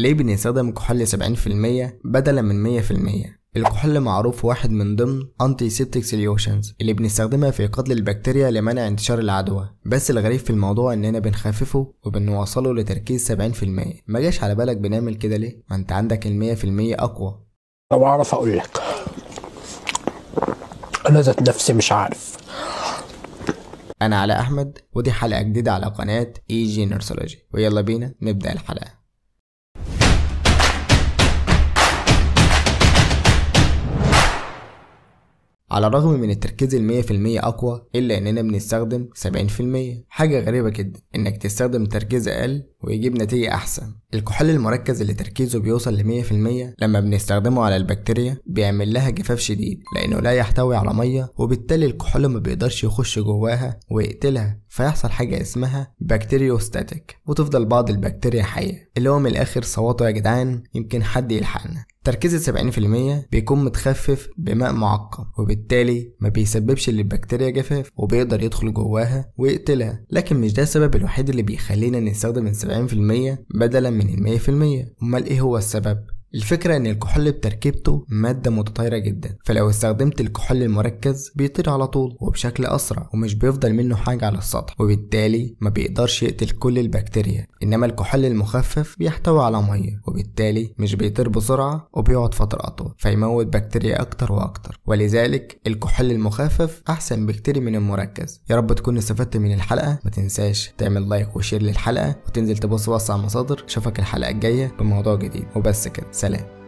ليه بنستخدم كحول 70% بدلا من 100% الكحول معروف واحد من ضمن antiseptic solutions اللي بنستخدمها في قتل البكتيريا لمنع انتشار العدوى. بس الغريب في الموضوع إننا بنخففه وبنوصله لتركيز 70% ما جاش على بالك بنعمل كده ليه؟ ما انت عندك ال 100% أقوى. لو أعرف أقول لك. أنا ذات نفسي مش عارف. أنا علاء أحمد ودي حلقة جديدة على قناة EG Nursology ويلا بينا نبدأ الحلقة. على الرغم من التركيز في المية أقوى إلا إننا بنستخدم سبعين في المية. حاجة غريبة جدا إنك تستخدم تركيز أقل ويجيب نتيجة أحسن. الكحول المركز اللي تركيزه بيوصل لمية 100% لما بنستخدمه على البكتيريا بيعمل لها جفاف شديد لأنه لا يحتوي على مية وبالتالي الكحول ما بيقدرش يخش جواها ويقتلها فيحصل حاجة اسمها بكتيريوستاتيك وتفضل بعض البكتيريا حية اللي هو من الآخر صوته يا جدعان يمكن حد يلحقنا. تركيز السبعين 70% بيكون متخفف بماء معقم وبالتالي ما بيسببش للبكتيريا جفاف وبيقدر يدخل جواها ويقتلها. لكن مش ده السبب الوحيد اللي بيخلينا نستخدم 70% بدلا من المية في المية أمال إيه هو السبب؟ الفكرة إن الكحول بتركيبته مادة متطايرة جدا فلو استخدمت الكحول المركز بيطير على طول وبشكل أسرع ومش بيفضل منه حاجة على السطح وبالتالي ما بيقدرش يقتل كل البكتيريا. إنما الكحول المخفف بيحتوي على مية وبالتالي مش بيطير بسرعة وبيقعد فترة أطول فيموت بكتيريا أكتر وأكتر. ولذلك الكحول المخفف أحسن بكتير من المركز. يا رب تكون استفدت من الحلقة. ما تنساش تعمل like و share للحلقة وتنزل تبص بص على المصادر اشوفك الحلقة الجاية بموضوع جديد. وبس كده. سلام.